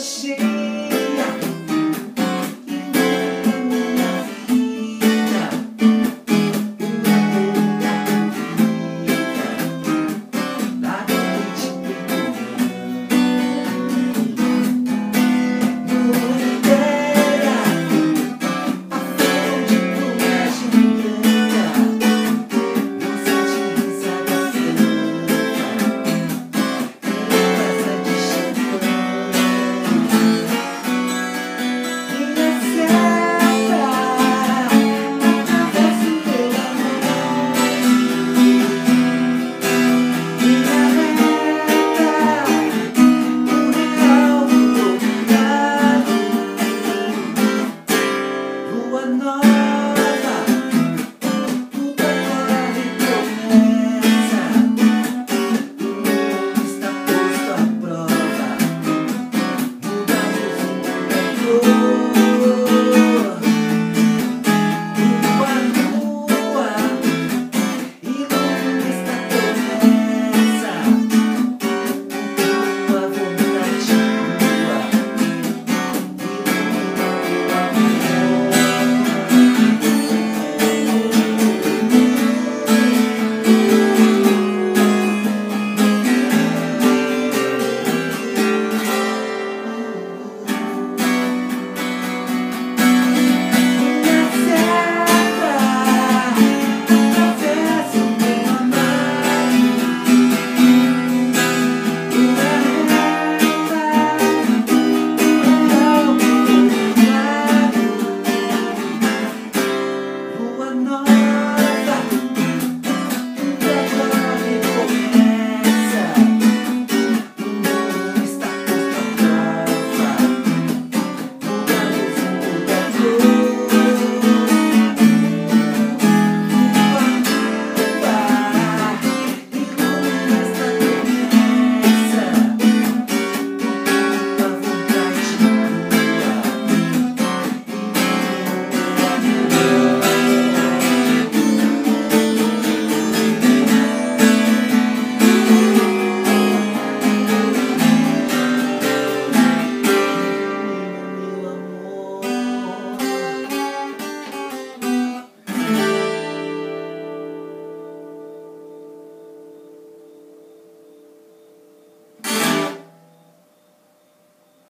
see.